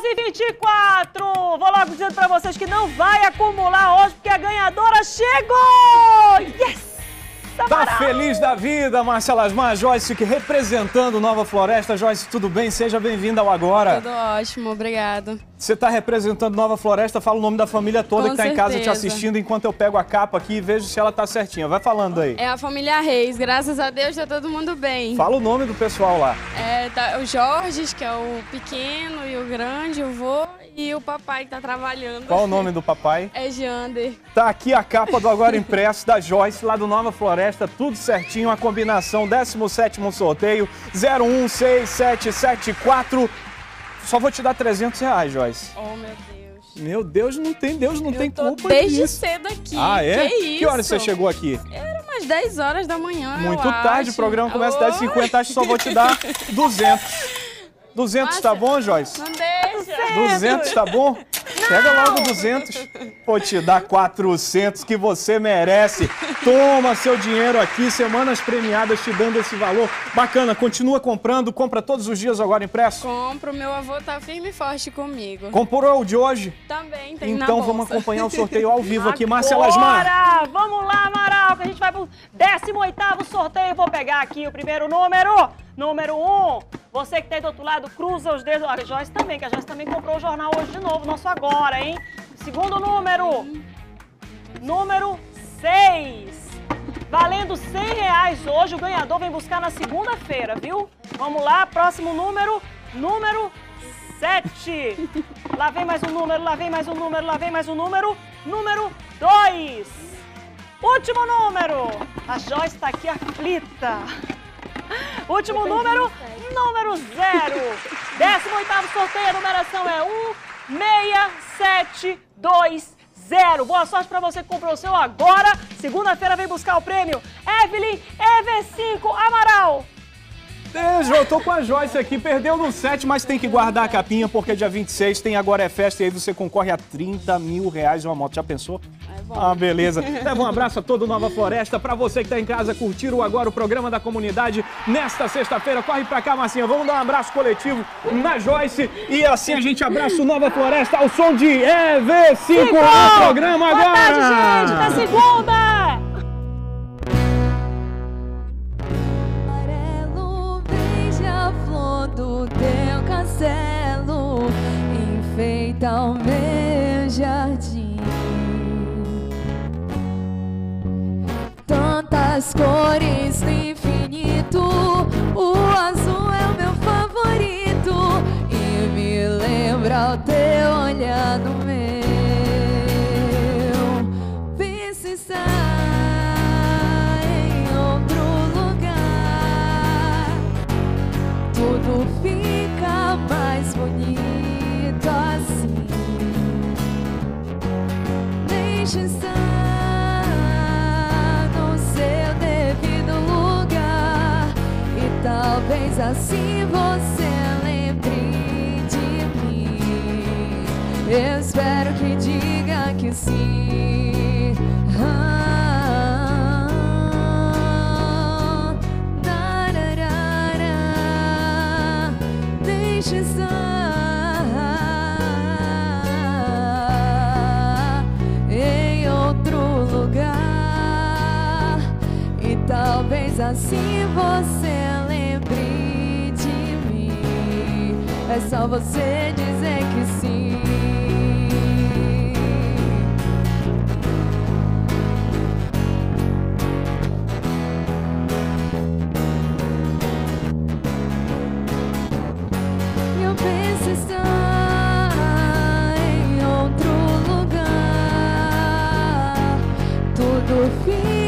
11h24! Vou logo dizendo pra vocês que não vai acumular hoje, porque a ganhadora chegou! Yes! Tá feliz da vida, Márcia Lasmar, Joyce, que representando Nova Floresta. Joyce, tudo bem? Seja bem-vinda ao Agora. Tudo ótimo, obrigado. Você está representando Nova Floresta, fala o nome da família toda Com que está em casa te assistindo, enquanto eu pego a capa aqui e vejo se ela tá certinha. Vai falando aí. É a família Reis, graças a Deus tá todo mundo bem. Fala o nome do pessoal lá. É, tá o Jorge, que é o pequeno e o grande, o vô, e o papai que tá trabalhando. Qual o nome do papai? É Jander. Tá aqui a capa do Agora Impresso da Joyce, lá do Nova Floresta, tudo certinho, a combinação 17º sorteio 016774. Só vou te dar 300 reais, Joyce. Oh, meu Deus. Meu Deus, não tem Deus, não Eu tem tô culpa desde disso. cedo aqui. Ah, é? Que isso? Que hora você chegou aqui? Era umas 10 horas da manhã, Muito tarde, acho. o programa começa às Oi. 10h50, acho que só vou te dar 200. 200 tá Nossa. bom, Joyce? Não deixa. 200 tá bom? Pega logo 200. Vou te dar 400 que você merece. Toma seu dinheiro aqui, semanas premiadas te dando esse valor. Bacana, continua comprando, compra todos os dias agora impresso. Compro, meu avô tá firme e forte comigo. Comprou o de hoje? Também tem Então vamos acompanhar o sorteio ao vivo aqui. Márcia Lasmar. Agora! Vamos lá, Amaral, que a gente vai pro 18º sorteio. Vou pegar aqui o primeiro número. Número 1. Você que tá aí do outro lado, cruza os dedos. Olha, Joyce também, que a Joyce também comprou o jornal hoje de novo, nosso agora, hein? Segundo número. Número 6. Valendo 100 reais hoje, o ganhador vem buscar na segunda-feira, viu? Vamos lá, próximo número. Número 7. Lá vem mais um número, lá vem mais um número, lá vem mais um número. Número 2. Último número. A Joyce está aqui aflita. Último número, número 0. 18º sorteio, a numeração é 16720. Boa sorte para você que comprou o seu agora. Segunda-feira vem buscar o prêmio. Evelyn EV5 Amaral. Beijo, eu tô com a Joyce aqui, perdeu no 7, mas tem que guardar a capinha porque dia 26 tem Agora é Festa e aí você concorre a 30 mil reais uma moto. Já pensou? É bom. Ah, beleza. Leva um abraço a todo Nova Floresta. Pra você que tá em casa, curtir o Agora, o programa da comunidade, nesta sexta-feira. Corre pra cá, Marcinha. Vamos dar um abraço coletivo na Joyce. E assim a gente abraça o Nova Floresta ao som de EV5 no programa Boa agora. tarde, gente. Até segunda. Enfeita o meu jardim. Tantas cores no infinito, o azul é o meu favorito e me lembra o teu olhar no meu. Pensa em outro lugar tudo fica assim você talvez assim você lembre de mim. É só você dizer que sim. Eu penso estar em outro lugar. Tudo fica